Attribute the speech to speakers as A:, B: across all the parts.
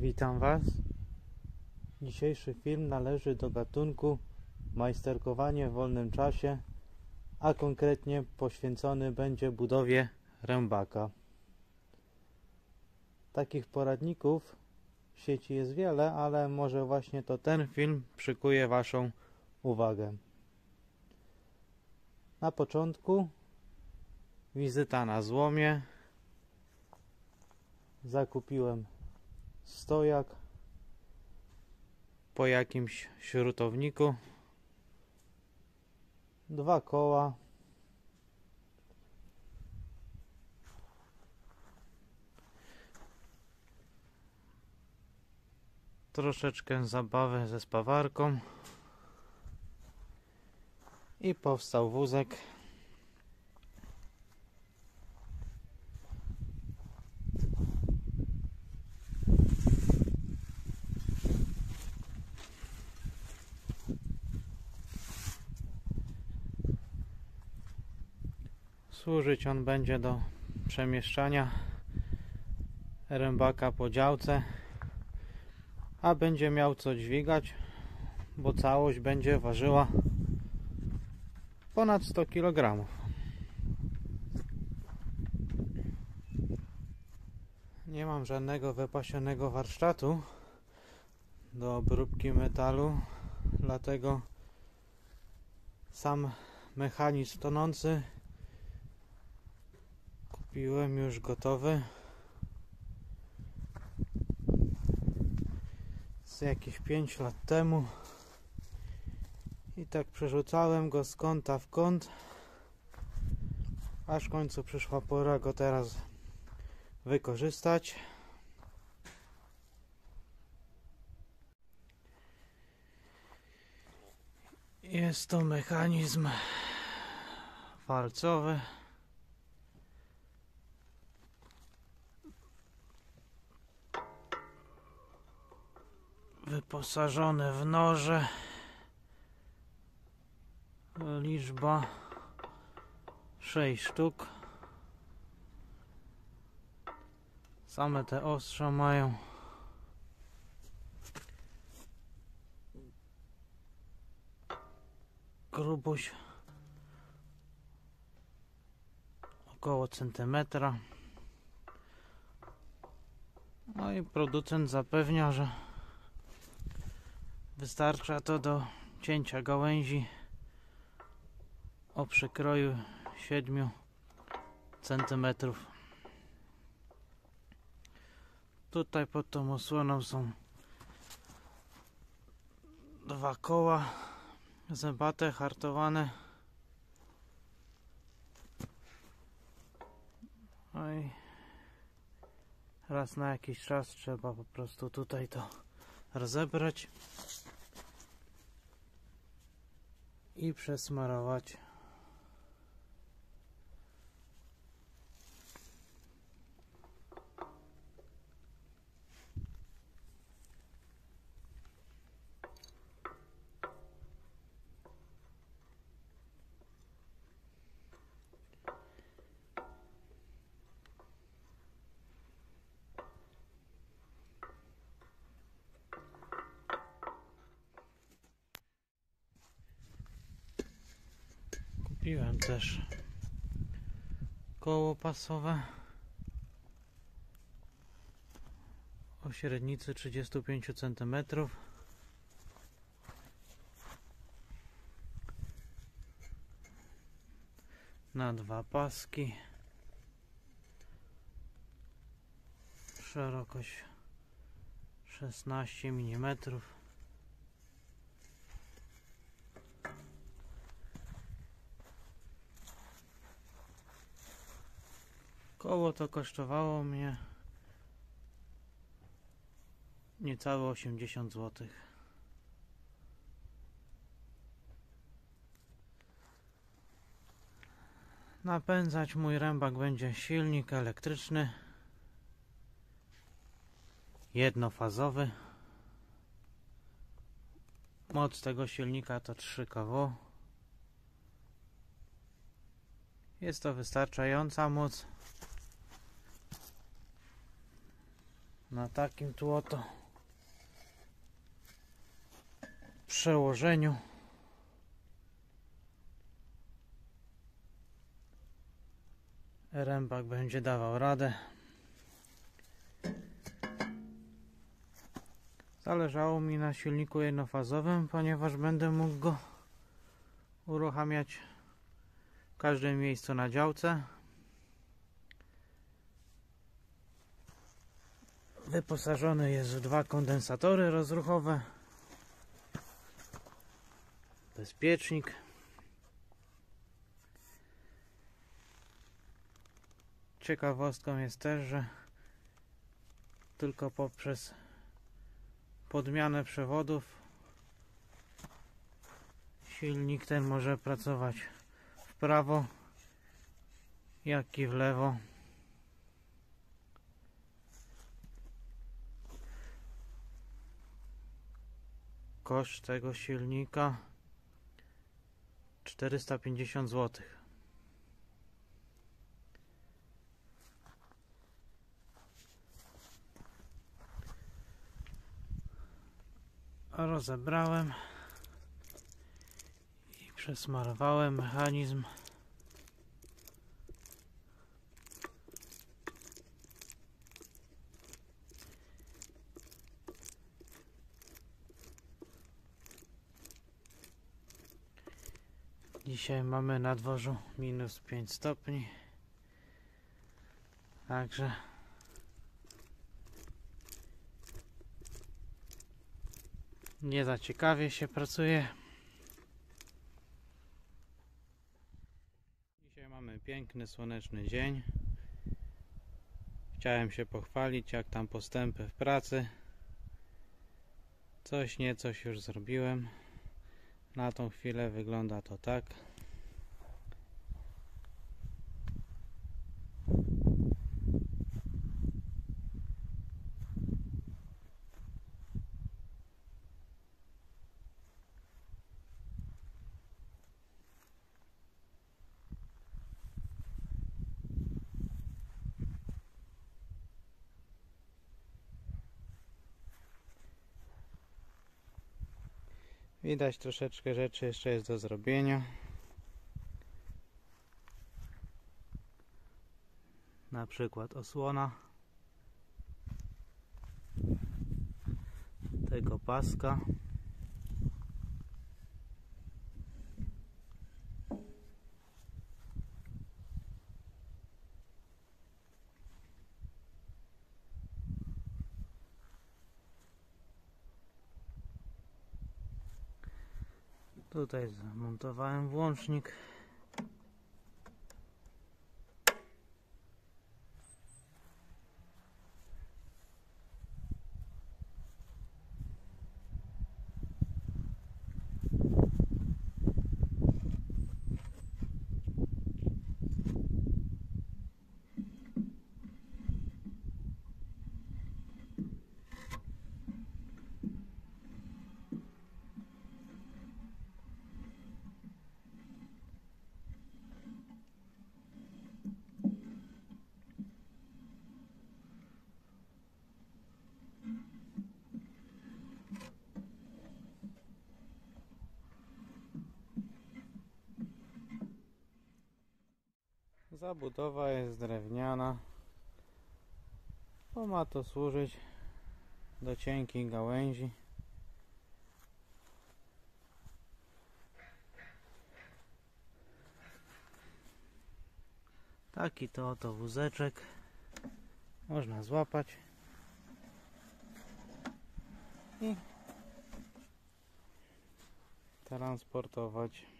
A: Witam Was. Dzisiejszy film należy do gatunku majsterkowanie w wolnym czasie, a konkretnie poświęcony będzie budowie rębaka. Takich poradników w sieci jest wiele, ale może właśnie to ten film przykuje Waszą uwagę. Na początku wizyta na złomie. Zakupiłem stojak po jakimś śrutowniku. Dwa koła. Troszeczkę zabawy ze spawarką. I powstał wózek Służyć on będzie do przemieszczania rębaka po działce, a będzie miał co dźwigać, bo całość będzie ważyła ponad 100 kg. Nie mam żadnego wypasionego warsztatu do obróbki metalu, dlatego sam mechanizm tonący kupiłem już gotowy. Z jakieś 5 lat temu. I tak przerzucałem go z kąta w kąt. Aż w końcu przyszła pora go teraz wykorzystać. Jest to mechanizm walcowy wyposażone w noże. Liczba 6 sztuk. Same te ostrza mają. Grubość około centymetra. No i producent zapewnia, że Wystarcza to do cięcia gałęzi o przekroju 7 cm. Tutaj pod tą osłoną są dwa koła zębate, hartowane. No i raz na jakiś czas trzeba po prostu tutaj to rozebrać i przesmarować Kupiłem też koło pasowe. O średnicy 35 cm na dwa paski. Szerokość 16 mm Koło to kosztowało mnie niecałe 80 zł. Napędzać mój rębak będzie silnik elektryczny jednofazowy. Moc tego silnika to 3 kW. Jest to wystarczająca moc na takim tu oto przełożeniu. Rębak będzie dawał radę. Zależało mi na silniku jednofazowym, ponieważ będę mógł go uruchamiać w każdym miejscu na działce. Wyposażony jest w dwa kondensatory rozruchowe, bezpiecznik. Ciekawostką jest też, że tylko poprzez podmianę przewodów silnik ten może pracować w prawo jak i w lewo koszt tego silnika? 450 zł rozebrałem i przesmarowałem mechanizm Dzisiaj mamy na dworzu minus 5 stopni Także Nie za ciekawie się pracuje. Dzisiaj mamy piękny, słoneczny dzień. Chciałem się pochwalić, jak tam postępy w pracy. Coś niecoś już zrobiłem. Na tą chwilę wygląda to tak. Widać troszeczkę rzeczy jeszcze jest do zrobienia. Na przykład osłona tego paska. Tutaj zamontowałem włącznik. Zabudowa jest drewniana, bo ma to służyć do cienkich gałęzi. Taki to oto wózeczek można złapać i transportować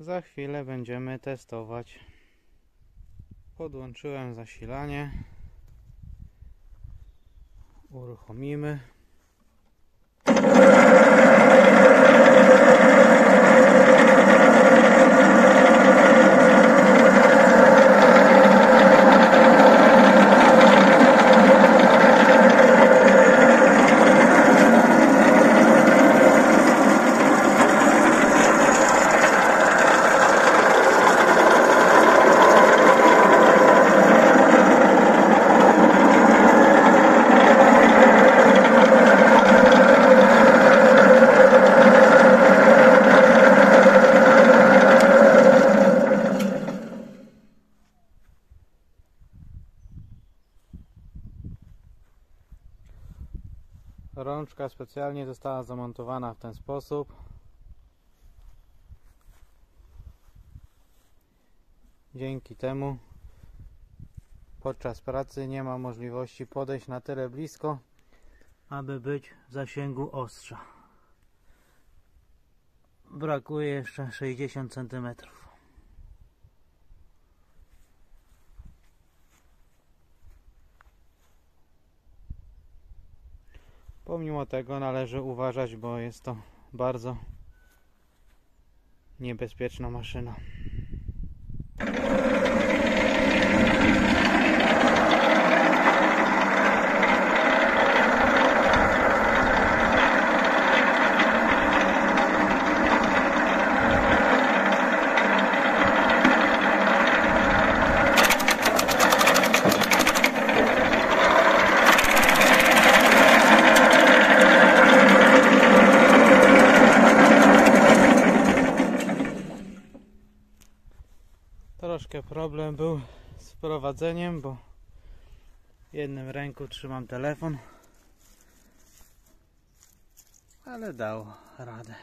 A: Za chwilę będziemy testować. Podłączyłem zasilanie. Uruchomimy. Rączka specjalnie została zamontowana w ten sposób. Dzięki temu podczas pracy nie ma możliwości podejść na tyle blisko, aby być w zasięgu ostrza. Brakuje jeszcze 60 cm. Pomimo tego należy uważać, bo jest to bardzo niebezpieczna maszyna. Prowadzeniem, bo w jednym ręku trzymam telefon, ale dał radę.